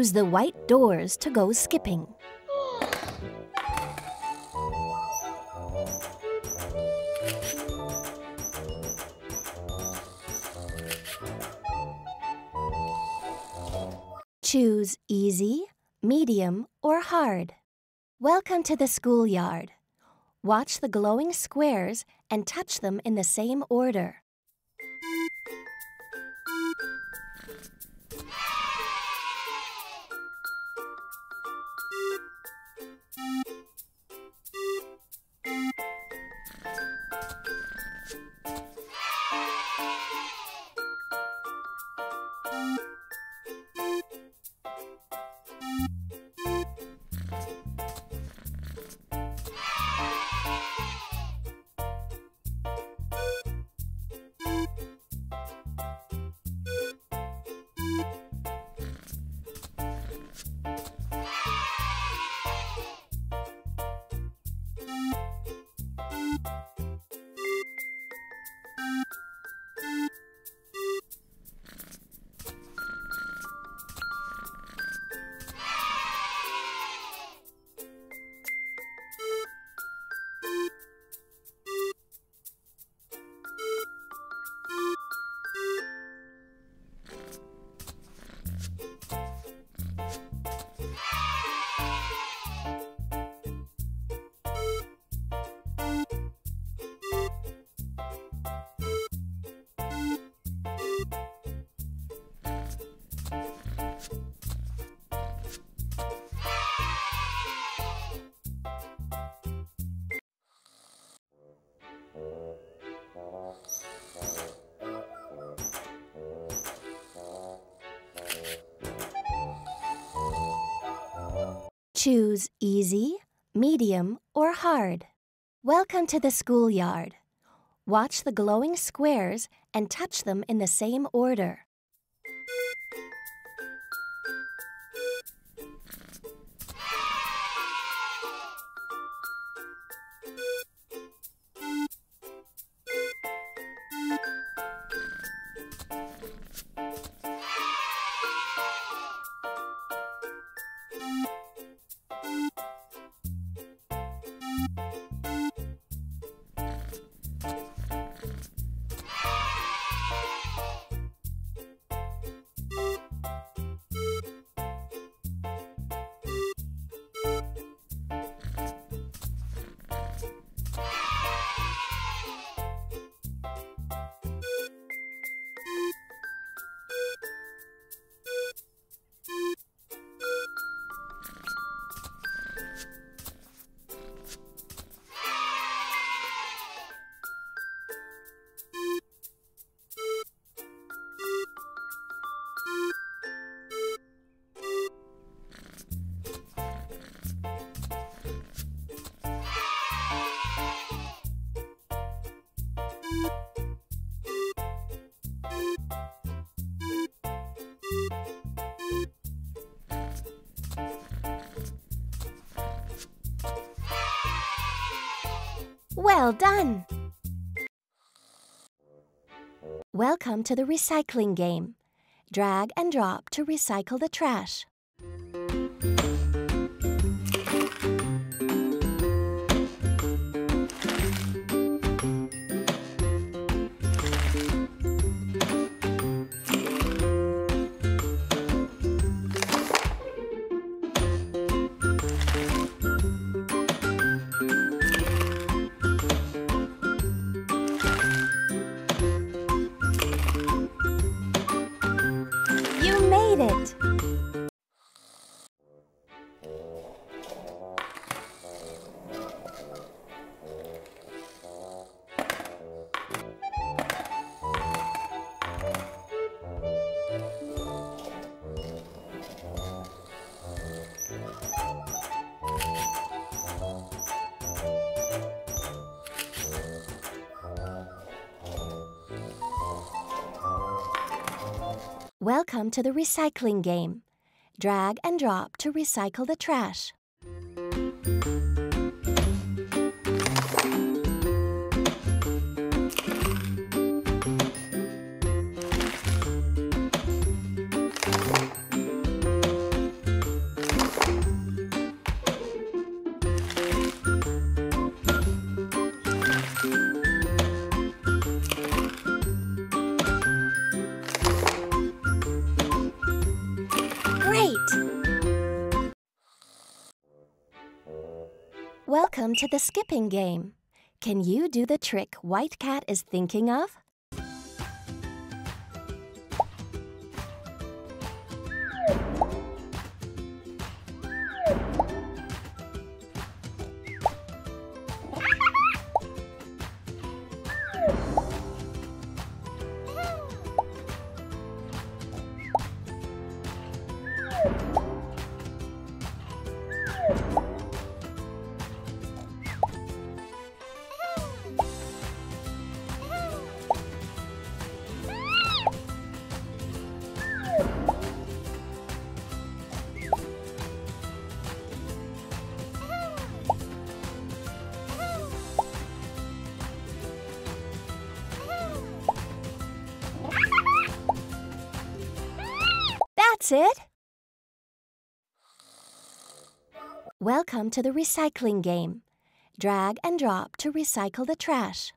Use the white doors to go skipping. Choose easy, medium, or hard. Welcome to the schoolyard. Watch the glowing squares and touch them in the same order. Choose easy, medium, or hard. Welcome to the schoolyard. Watch the glowing squares and touch them in the same order. Well done! Welcome to the recycling game. Drag and drop to recycle the trash. Welcome to the recycling game. Drag and drop to recycle the trash. Welcome to the skipping game. Can you do the trick White Cat is thinking of? It. Welcome to the recycling game. Drag and drop to recycle the trash.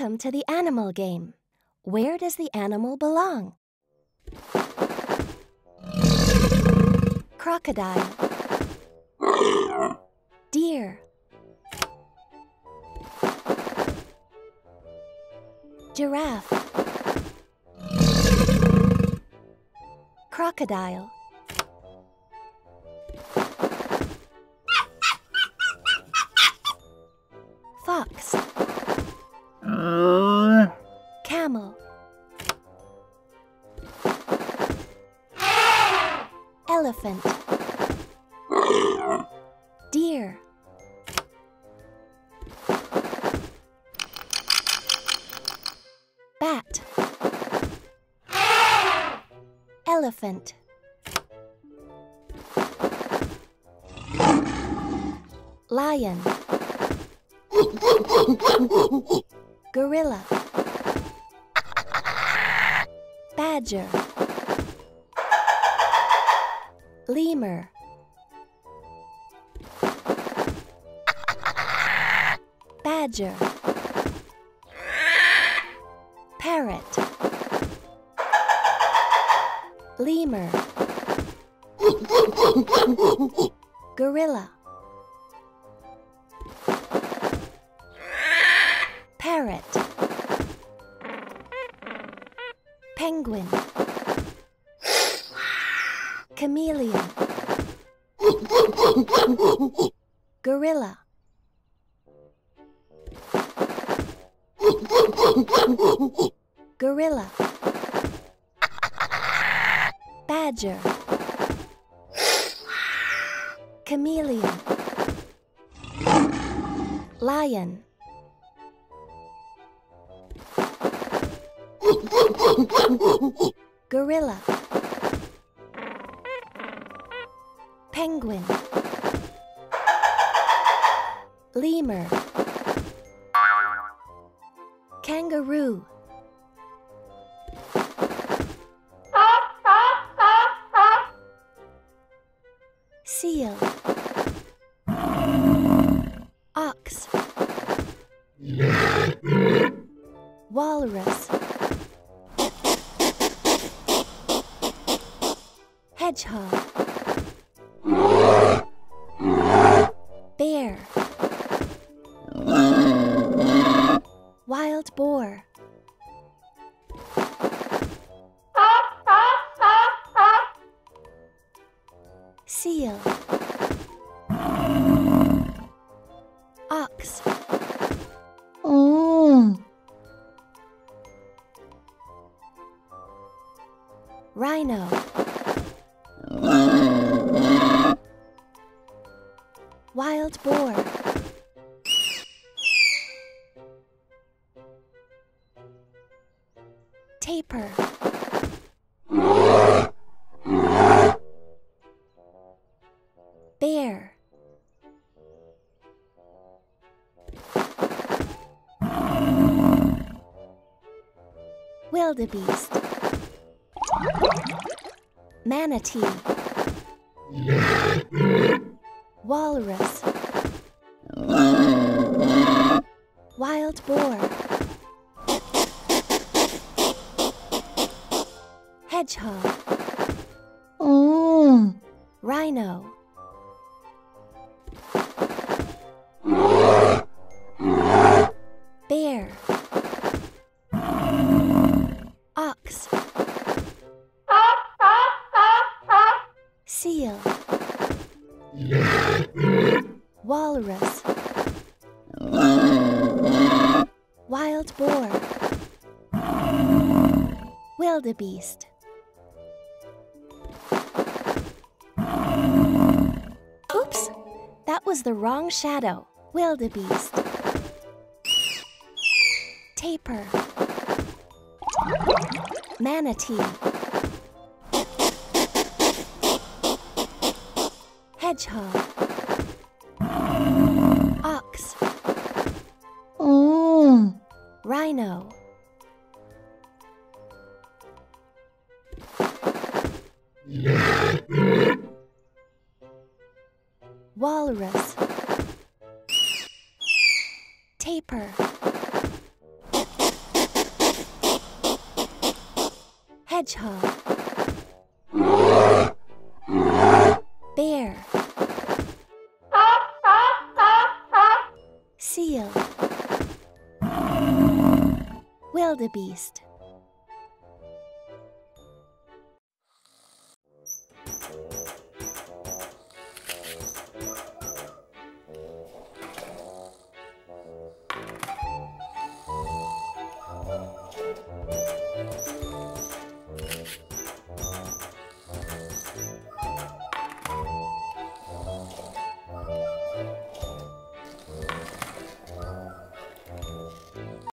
Welcome to the animal game. Where does the animal belong? Crocodile. Deer. Giraffe. Crocodile. Fox. Camel. Elephant. Deer. Bat. Elephant. Lion. Gorilla. Badger. Lemur. Badger. Parrot. Lemur. Gorilla. Parrot. Penguin. Chameleon. Gorilla. Gorilla. Badger. Chameleon. Lion. Gorilla. Penguin. Lemur. Kangaroo. Seal. Wild boar. Tapir. Tapir. Bear. Wildebeest. Manatee. Walrus. Wild boar. Hedgehog. Wildebeest. Oops, that was the wrong shadow. Wildebeest. Tapir. Manatee. Hedgehog. Walrus. Tapir. Hedgehog. Bear. Seal. Wildebeest.